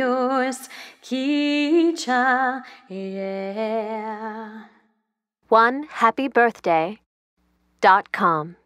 yours, Kicha, yeah. One happy birthday dot com.